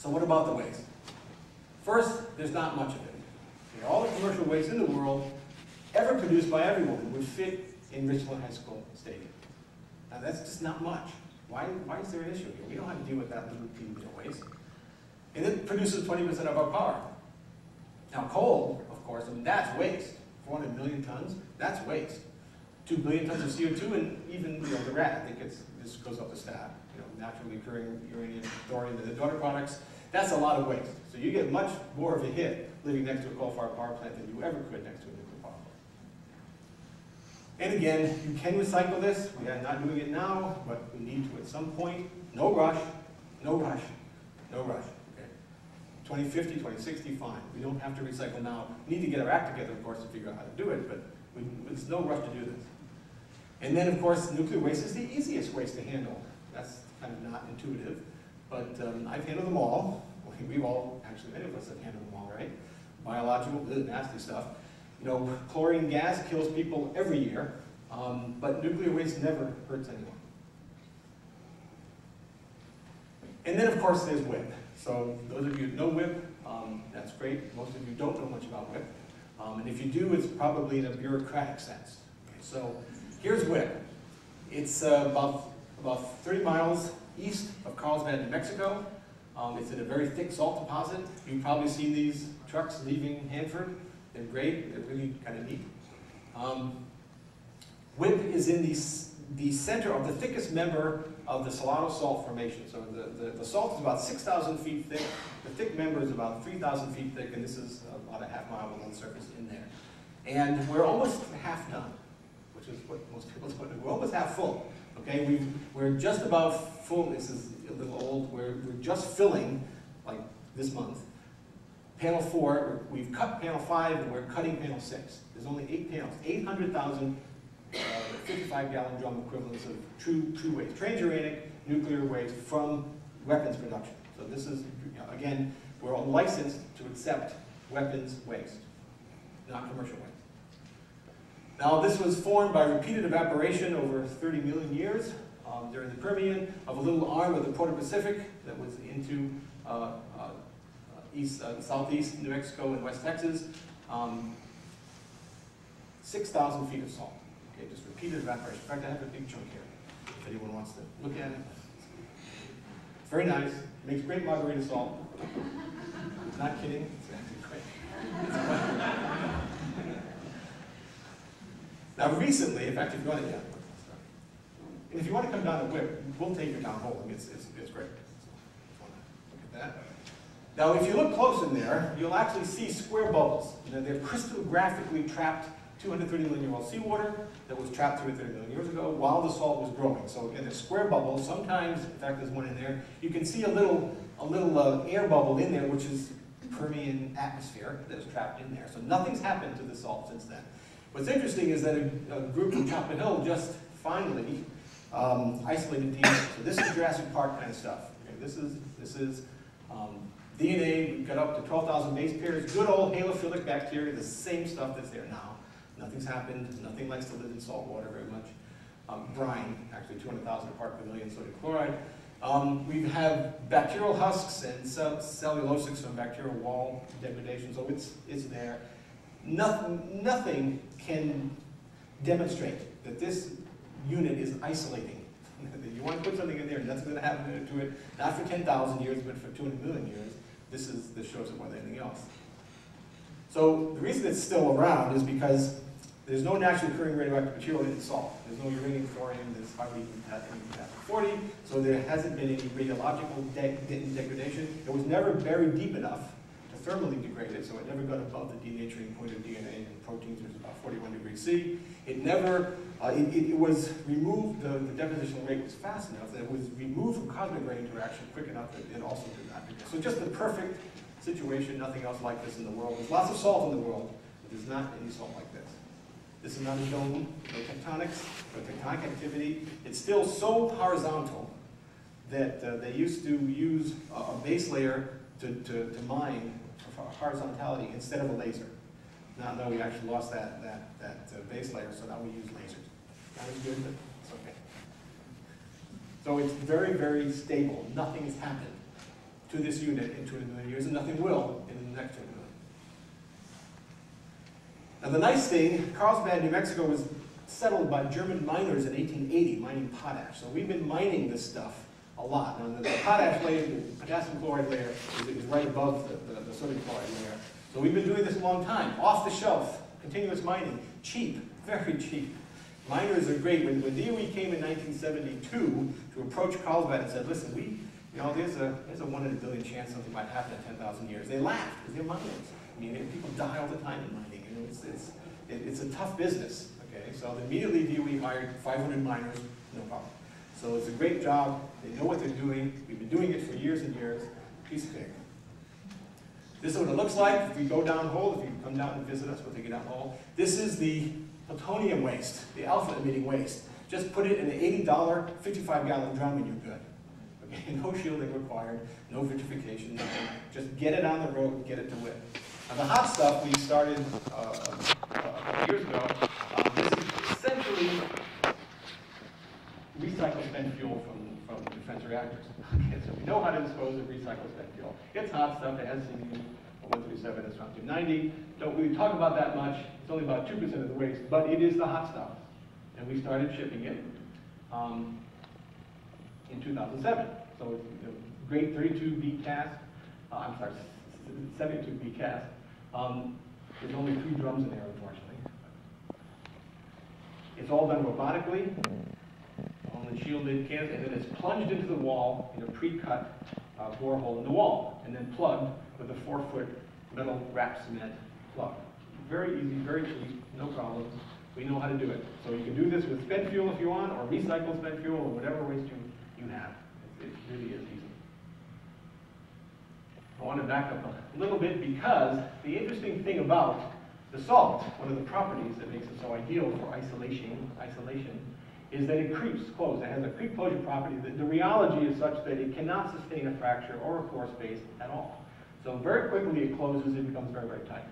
So what about the waste? First, there's not much of it. Okay, All the commercial waste in the world ever produced by everyone would fit in Richland High School Stadium. Now, that's just not much. Why, why is there an issue here? We don't have to deal with that little teeny bit of waste. And it produces 20% of our power. Now, coal, of course, I mean, that's waste. 400 million tons, that's waste. 2 billion tons of CO2, and even, you know, the rat, I think it's, this goes up the stack, naturally occurring uranium, thorium, and the daughter products, that's a lot of waste. So you get much more of a hit living next to a coal-fired power plant than you ever could next to a nuclear power plant. And again, you can recycle this. We are not doing it now, but we need to at some point. No rush, no rush, no rush. Okay. 2050, 2060, fine. We don't have to recycle now. We need to get our act together, of course, to figure out how to do it, but we, there's no rush to do this. And then, of course, nuclear waste is the easiest waste to handle. That's kind of not intuitive, but um, I've handled them all. We've all, actually, many of us have handled them all, right? Biological, ugh, nasty stuff. You know, chlorine gas kills people every year, um, but nuclear waste never hurts anyone. And then, of course, there's WIPP. So those of you who know WIPP, um, that's great. Most of you don't know much about WIPP. Um, and if you do, it's probably in a bureaucratic sense. Okay, so here's WIPP. It's uh, about, about 30 miles east of Carlsbad, New Mexico. Um, it's in a very thick salt deposit. You've probably seen these trucks leaving Hanford. They're great. They're really kind of neat. Um, WIPP is in the, the center of the thickest member of the Salado Salt Formation. So the, the, the salt is about 6,000 feet thick. The thick member is about 3,000 feet thick, and this is about a half mile below the surface in there. And we're almost half done, which is what most people don't do. We're almost half full. Okay, we we're just about full. This is a little old. We're, we're just filling, like this month, panel four. We've cut panel five, and we're cutting panel six. There's only eight panels, 800,000 uh, 55 gallon drum equivalents of true, true waste, transuranic nuclear waste from weapons production. So this is, again, we're all licensed to accept weapons waste, not commercial waste. Now, this was formed by repeated evaporation over 30 million years um, during the Permian of a little arm of the Proto-Pacific that was into uh, uh, east, uh, southeast New Mexico and West Texas. Um, 6,000 feet of salt. Okay, just repeated evaporation. In fact, I have a big chunk here, if anyone wants to look at it. Very nice. Makes great margarita salt. Not kidding. It's actually great. It's quite- Now, recently, in fact, if you want to, yeah, and if you want to come down to WIPP, we'll take you down holding. It's, it's, it's great. Look at that. Now, if you look close in there, you'll actually see square bubbles. You know, they're crystallographically trapped 230 million year old seawater that was trapped 230 million years ago while the salt was growing. So again, there's square bubbles. Sometimes, in fact, there's one in there. You can see a little, a little uh, air bubble in there, which is Permian atmosphere that is trapped in there. So nothing's happened to the salt since then. What's interesting is that a, a group from Chapel Hill just finally um, isolated DNA. So this is Jurassic Park kind of stuff. Okay, this is this is um, DNA. We've got up to 12,000 base pairs. Good old halophilic bacteria, the same stuff that's there now. Nothing's happened. Nothing likes to live in salt water very much. Um, brine, actually 200,000 part per million sodium chloride. Um, we have bacterial husks and cell cellulosics from bacterial wall degradation, so it's, it's there. Nothing, nothing can demonstrate that this unit is isolating. You want to put something in there, nothing's going to happen to it, not for 10,000 years, but for 200 million years. This, is, this shows it more than anything else. So the reason it's still around is because there's no naturally occurring radioactive material in salt. There's no uranium, thorium, there's hardly any potassium 40, so there hasn't been any radiological de de degradation. It was never buried deep enough thermally degraded, so it never got above the denaturing point of DNA and proteins, which is about 41 degrees C. It never, uh, it, it, was removed, the, the deposition rate was fast enough that it was removed from cosmic ray interaction quick enough that it also did not degrade. So just the perfect situation, nothing else like this in the world. There's lots of salt in the world, but there's not any salt like this. This is not a dome, no tectonics, no tectonic activity. It's still so horizontal that uh, they used to use a, a base layer to, to, to mine horizontality instead of a laser. Now, no, we actually lost that, that, that uh, base layer, so now we use lasers. That was good, but it's okay. So it's very, very stable. Nothing has happened. to this unit in two million years, and nothing will in the next two million. Now, the nice thing, Carlsbad, New Mexico was settled by German miners in 1880, mining potash. So we've been mining this stuff a lot. Now, the potash layer, the potassium chloride layer is, is right above the, the, the sodium chloride layer. So we've been doing this a long time, off the shelf, continuous mining, cheap, very cheap. Miners are great. When, when DOE came in 1972 to approach Carlsbad and said, listen, we, you know, there's a, there's a one in a billion chance something might happen in 10,000 years. They laughed, because they're miners. I mean, people die all the time in mining. You know, it's, it's, it, it's a tough business, okay? So immediately DOE hired 500 miners, no problem. So it's a great job. They know what they're doing. We've been doing it for years and years. Piece of cake. This is what it looks like if we go down the hole, if you come down and visit us, we'll take you down hole. This is the plutonium waste, the alpha emitting waste. Just put it in an $80, 55 gallon drum and you're good. Okay, no shielding required, no vitrification, nothing. Just get it on the road, and get it to WIPP. Now the hot stuff we started uh, couple years ago, um, this is essentially recycled spent fuel from, from defense reactors. Okay, so we know how to dispose of recycled spent fuel. It's hot stuff, it has CU 137, it's around 290. Don't really talk about that much, it's only about 2% of the waste, but it is the hot stuff. And we started shipping it um, in 2007. So it's know, great 32B cask, uh, I'm sorry, 72B cask. Um, there's only three drums in there, unfortunately. It's all done robotically the shielded cans, and then it's plunged into the wall in a pre-cut uh, borehole in the wall, and then plugged with a four-foot metal wrap cement plug. Very easy, very cheap, no problem. We know how to do it. So you can do this with spent fuel if you want, or recycled spent fuel, or whatever waste you, you have. It, it really is easy. I want to back up a little bit because the interesting thing about the salt, one of the properties that makes it so ideal for isolation, isolation is that it creeps closed. It has a creep closure property. The, the rheology is such that it cannot sustain a fracture or a pore space at all. So very quickly it closes, it becomes very, very tight.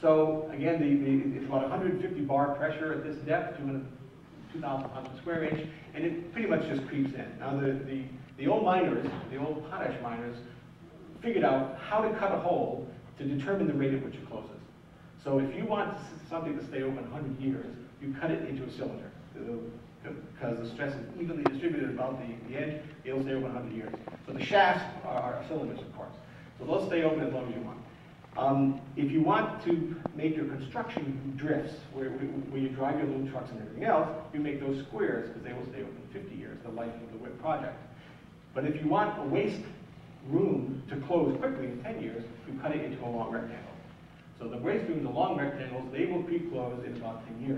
So again, the, the, it's about 150 bar pressure at this depth, 2,000 pounds per square inch, and it pretty much just creeps in. Now the, the, the old miners, the old potash miners, figured out how to cut a hole to determine the rate at which it closes. So if you want something to stay open 100 years, you cut it into a cylinder because the stress is evenly distributed about the, the edge, it'll stay open 100 years. So the shafts are cylinders, of course. So they'll stay open as long as you want. Um, if you want to make your construction drifts, where, where you drive your little trucks and everything else, you make those squares because they will stay open 50 years, the life of the WIPP project. But if you want a waste room to close quickly in 10 years, you cut it into a long rectangle. So the waste rooms are long rectangles, they will pre-close in about 10 years.